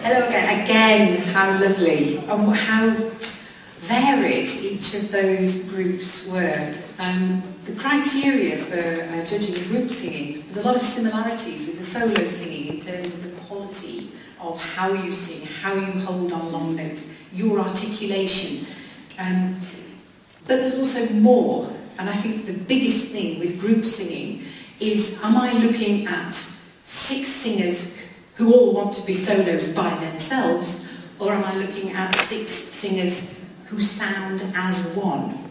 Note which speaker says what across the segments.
Speaker 1: Hello again. Again, how lovely. And how varied each of those groups were. Um, the criteria for uh, judging group singing, there's a lot of similarities with the solo singing in terms of the quality of how you sing, how you hold on long notes, your articulation. Um, but there's also more, and I think the biggest thing with group singing is am I looking at six singers who all want to be solos by themselves, or am I looking at six singers who sound as one?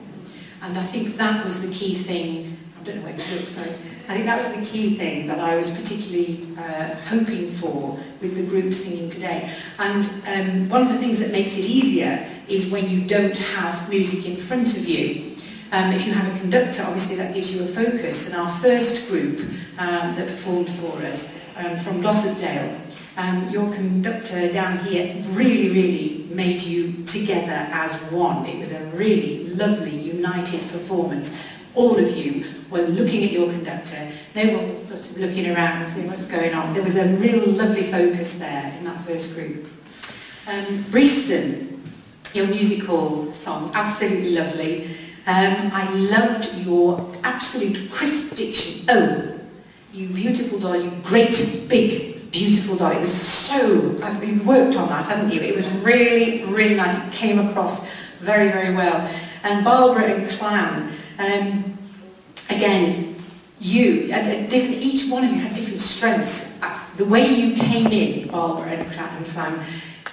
Speaker 1: And I think that was the key thing, I don't know where to look, sorry. I think that was the key thing that I was particularly uh, hoping for with the group singing today. And um, one of the things that makes it easier is when you don't have music in front of you. Um, if you have a conductor, obviously that gives you a focus. And our first group um, that performed for us um, from Glossopdale, um, your conductor down here really, really made you together as one. It was a really lovely, united performance. All of you were looking at your conductor. No one was sort of looking around, seeing what's going on. There was a real lovely focus there in that first group. Um, Breaston, your music hall song, absolutely lovely. Um, I loved your absolute crisp diction. Oh, you beautiful doll, you great big beautiful doll. It was so, I mean, you worked on that, hadn't you? It was really, really nice. It came across very, very well. And Barbara and Clan, um, again, you, and each one of you had different strengths. Uh, the way you came in, Barbara and Clan,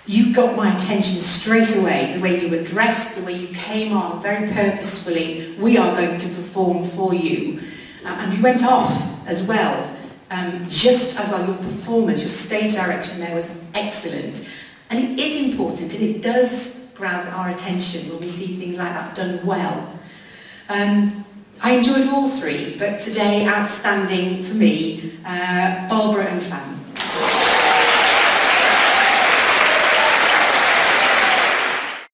Speaker 1: you got my attention straight away. The way you were dressed, the way you came on, very purposefully, we are going to perform for you. Uh, and you went off as well, um, just as well. Your performance, your stage direction there was excellent. And it is important, and it does grab our attention when we see things like that done well. Um, I enjoyed all three, but today, outstanding for me, uh, Barbara and Clan.